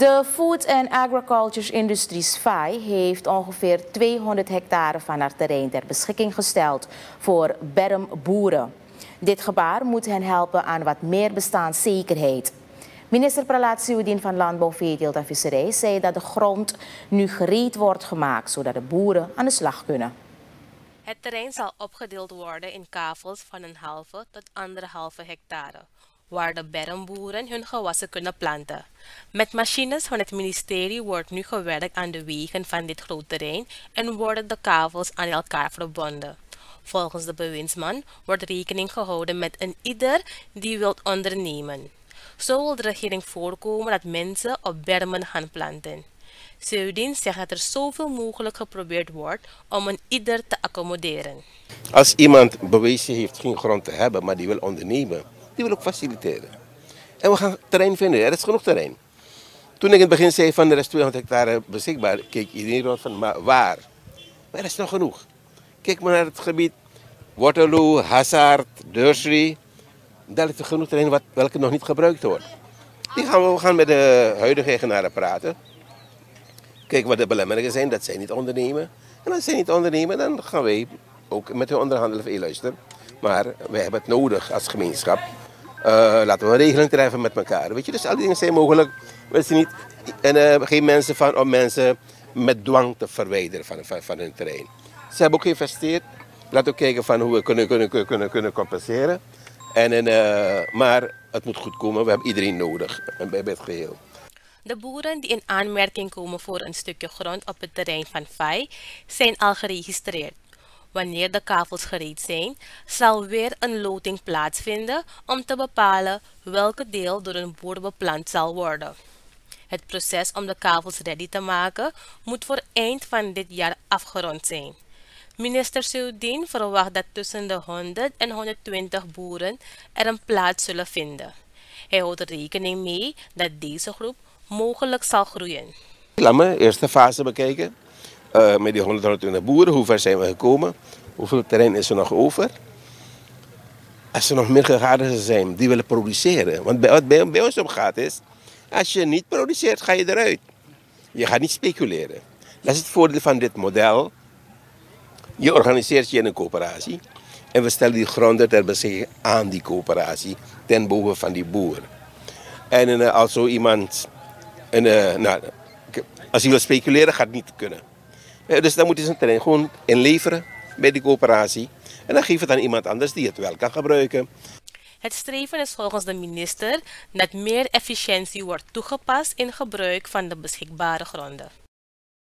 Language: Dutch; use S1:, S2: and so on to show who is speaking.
S1: De Food and Agriculture Industries FAI heeft ongeveer 200 hectare van haar terrein ter beschikking gesteld voor bermboeren. Dit gebaar moet hen helpen aan wat meer bestaanszekerheid. Minister Siudin van Landbouw, Veeteelt en Visserij zei dat de grond nu gereed wordt gemaakt, zodat de boeren aan de slag kunnen.
S2: Het terrein zal opgedeeld worden in kavels van een halve tot anderhalve hectare waar de bermboeren hun gewassen kunnen planten. Met machines van het ministerie wordt nu gewerkt aan de wegen van dit groot terrein en worden de kavels aan elkaar verbonden. Volgens de bewindsman wordt rekening gehouden met een ieder die wilt ondernemen. Zo wil de regering voorkomen dat mensen op bermen gaan planten. Seudin zegt dat er zoveel mogelijk geprobeerd wordt om een ieder te accommoderen.
S3: Als iemand bewezen heeft geen grond te hebben, maar die wil ondernemen, die wil ook faciliteren. En we gaan terrein vinden, er is genoeg terrein. Toen ik in het begin zei van er is 200 hectare beschikbaar, keek iedereen rond van maar waar? Maar er is nog genoeg. Kijk maar naar het gebied Waterloo, Hazard, Dursley. Daar ligt er genoeg terrein wat, welke nog niet gebruikt wordt. Die gaan we, we gaan met de huidige eigenaren praten. Kijken wat de belemmeringen zijn, dat zij niet ondernemen. En als zij niet ondernemen, dan gaan wij ook met hun onderhandelen even luisteren. Maar wij hebben het nodig als gemeenschap laten we een regeling treffen met elkaar. Weet je, dus al die dingen zijn mogelijk. We zijn niet, en uh, geen mensen van om mensen met dwang te verwijderen van, van, van hun terrein. Ze hebben ook geïnvesteerd. Laten we kijken van hoe we kunnen, kunnen, kunnen, kunnen compenseren. En, uh, maar het moet goed komen. We hebben iedereen nodig bij het geheel.
S2: De boeren die in aanmerking komen voor een stukje grond op het terrein van FAI zijn al geregistreerd. Wanneer de kavels gereed zijn, zal weer een loting plaatsvinden om te bepalen welke deel door een boer beplant zal worden. Het proces om de kavels ready te maken moet voor eind van dit jaar afgerond zijn. Minister Seudin verwacht dat tussen de 100 en 120 boeren er een plaats zullen vinden. Hij houdt rekening mee dat deze groep mogelijk zal groeien.
S3: Laat me eerste fase bekijken. Uh, met die 120 boeren, hoe ver zijn we gekomen? Hoeveel terrein is er nog over? Als er nog meer gegadigden zijn die willen produceren. Want wat bij, ons om gaat is, als je niet produceert, ga je eruit. Je gaat niet speculeren. Dat is het voordeel van dit model. Je organiseert je in een coöperatie. En we stellen die gronden ter beschikking aan die coöperatie. Ten behoeve van die boer. En uh, als zo iemand... uh, nou, als hij wil speculeren, gaat het niet kunnen. Eh, dus dan moet hij zijn terrein gewoon inleveren bij die coöperatie. En dan geef het aan iemand anders die het wel kan gebruiken.
S2: Het streven is volgens de minister dat meer efficiëntie wordt toegepast in gebruik van de beschikbare gronden.